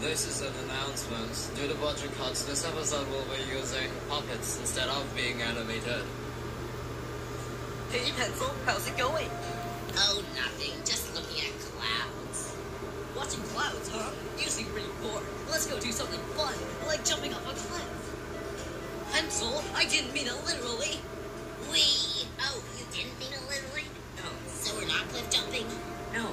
this is an announcement. Due to budget cuts, this episode will be using puppets instead of being animated. Hey, Pencil, how's it going? Oh, nothing. Just looking at clouds. Watching clouds, huh? You seem pretty bored. Let's go do something fun, like jumping off a cliff. Pencil, I didn't mean it literally. We. Oh, you didn't mean it literally? No, So we're not cliff jumping? no.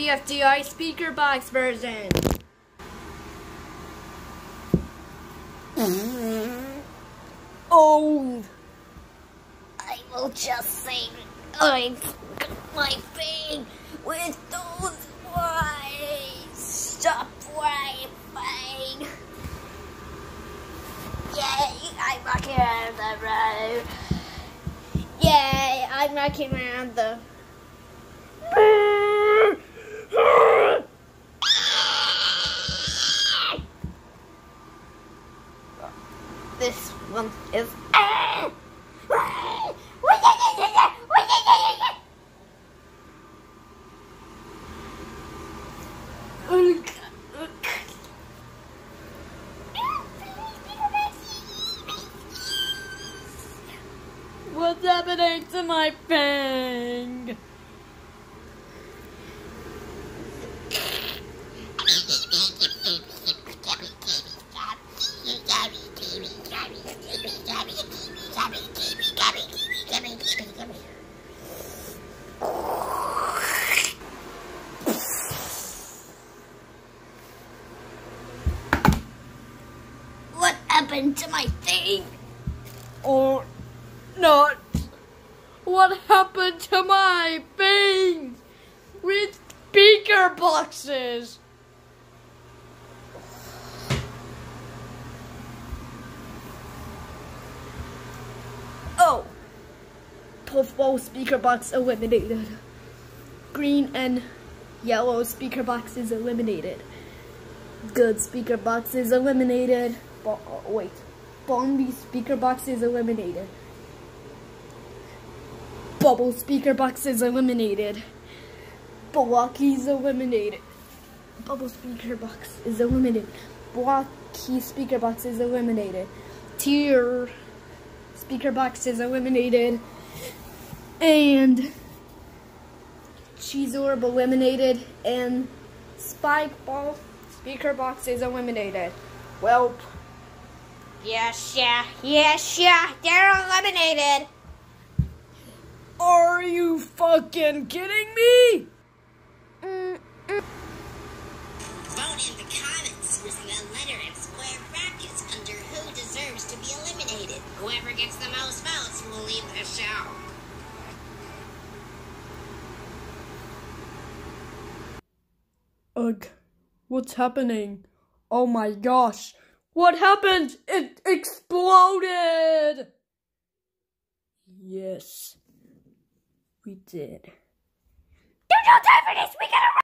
BFDI speaker box version. Oh, I will just say I my thing with those words. Stop writing. Yay, I'm walking around the road. yay! I'm knocking around the. Is. What's happening to my fang? What happened to my thing? Or not? What happened to my things with speaker boxes? Oh, puffball speaker box eliminated. Green and yellow speaker boxes eliminated. Good speaker boxes eliminated. Bo- oh, wait, Bomby speaker boxes eliminated. Bubble speaker boxes eliminated. Blockies eliminated. Bubble speaker box is eliminated. Blocky speaker box is eliminated. Tier speaker box is eliminated. And cheese orb eliminated. And spike ball speaker box is eliminated. Well, Yes, yeah, yes, yeah, they're eliminated. are you fucking kidding me? Vote in the comments using a letter and square brackets under who deserves to be eliminated. Whoever gets the most votes will leave the show. Ugh, what's happening? Oh my gosh, what happened? It exploded! Yes, we did. real time for this. We gotta